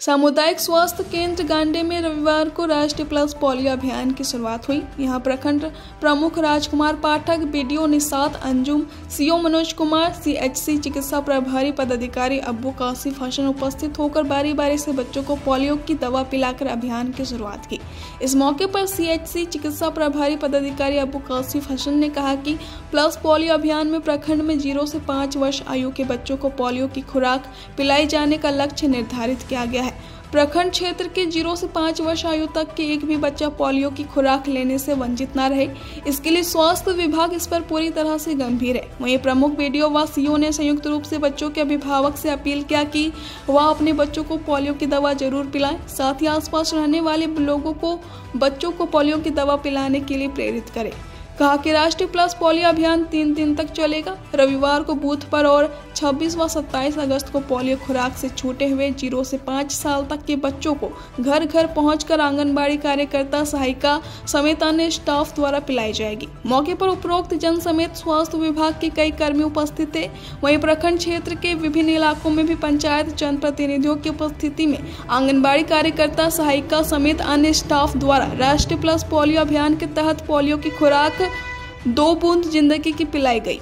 सामुदायिक स्वास्थ्य केंद्र गांडे में रविवार को राष्ट्रीय प्लस पोलियो अभियान की शुरुआत हुई। यहाँ प्रखंड प्रमुख Rajkumar Pathak, BDO Nishad, Anjum, CO Manoj Kumar, CHC चिकित्सा प्रभारी पदाधिकारी अब्बू कासिफ हसन उपस्थित होकर बारी बारी से बच्चों को पोलियो की दवा पिलाकर अभियान की शुरुआत की। इस मौके पर सीएचसी चिकित्सा प्रभारी पदाधिकारी अब्बू कासिफ हसन ने कहा कि प्लस पोलियो अभियान में प्रखंड में ज़ीरो से पाँच वर्ष आयु के बच्चों को पोलियो की खुराक पिलाई जाने का लक्ष्य निर्धारित किया गया है। प्रखंड क्षेत्र के ज़ीरो से पाँच वर्ष आयु तक के एक भी बच्चा पोलियो की खुराक लेने से वंचित न रहे। इसके लिए स्वास्थ्य विभाग इस पर पूरी तरह से गंभीर है। वहीं प्रमुख वीडियो व सीओ ने संयुक्त रूप से बच्चों के अभिभावक से अपील किया कि वह अपने बच्चों को पोलियो की दवा ज़रूर पिलाएँ। साथ ही आसपास रहने वाले लोगों को बच्चों को पोलियो की दवा पिलाने के लिए प्रेरित करें। कहा कि राष्ट्रीय प्लस पोलियो अभियान तीन दिन तक चलेगा। रविवार को बूथ पर और 26 व 27 अगस्त को पोलियो खुराक से छूटे हुए ज़ीरो से पाँच साल तक के बच्चों को घर घर पहुंचकर आंगनबाड़ी कार्यकर्ता सहायिका समेत अन्य स्टाफ द्वारा पिलाई जाएगी। मौके पर उपरोक्त जन समेत स्वास्थ्य विभाग के कई कर्मी उपस्थित थे। वही प्रखंड क्षेत्र के विभिन्न इलाकों में भी पंचायत जनप्रतिनिधियों की उपस्थिति में आंगनबाड़ी कार्यकर्ता सहायिका समेत अन्य स्टाफ द्वारा राष्ट्रीय प्लस पोलियो अभियान के तहत पोलियो की खुराक दो बूंद ज़िंदगी की पिलाई गई।